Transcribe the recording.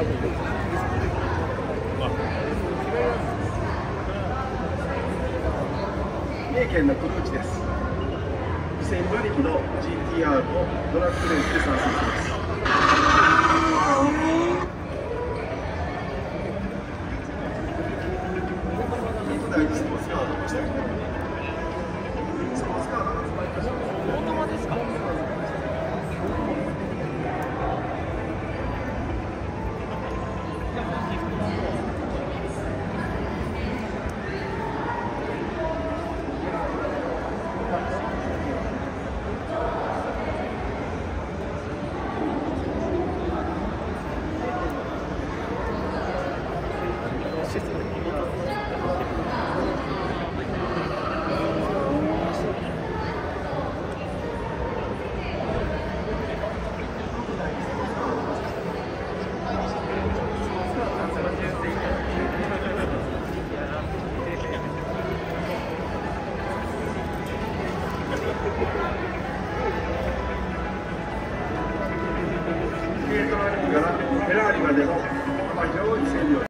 三重県の黒内です。2000馬力の GTR をドラッグレースで参戦します。系となりますから、フェラーリまでの、線量。